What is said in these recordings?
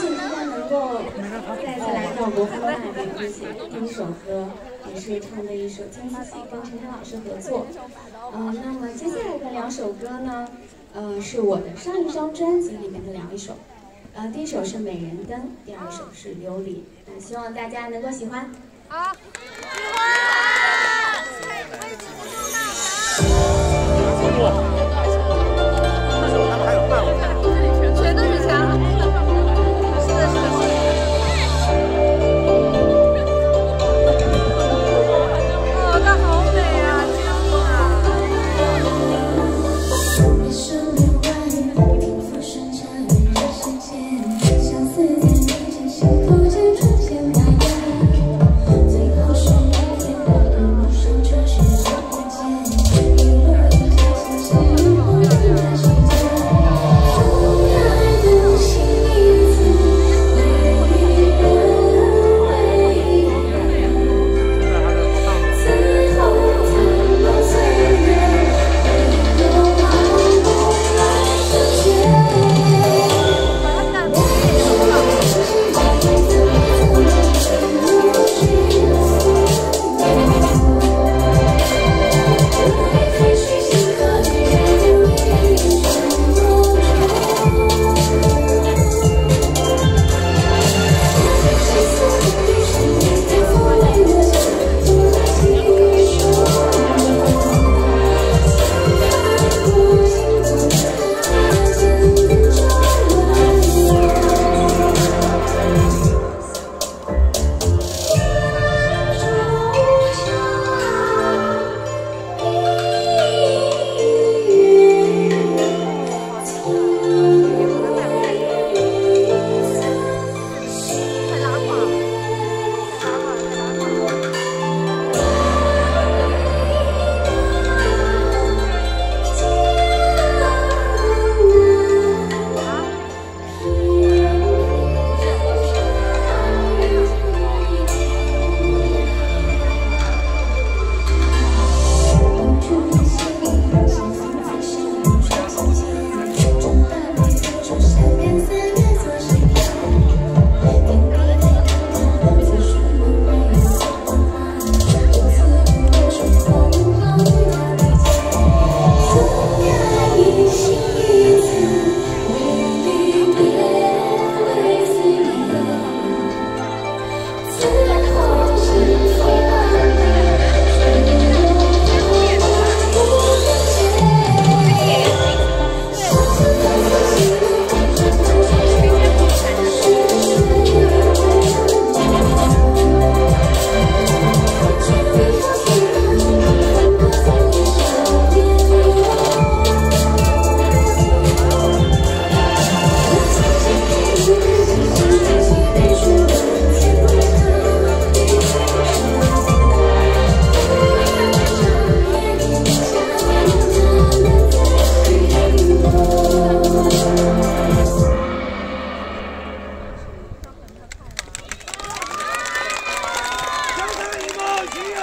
谢今天能够再次来到国风大典，并且第一首歌也是唱的一首《金丝戏》，跟陈晨老师合作。嗯，那么接下来的两首歌呢，呃，是我的上一张专辑里面的两首。呃，第一首是《美人灯》，第二首是《琉璃》。那希望大家能够喜欢。好，喜欢。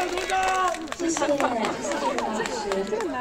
第一，谢谢。这个男。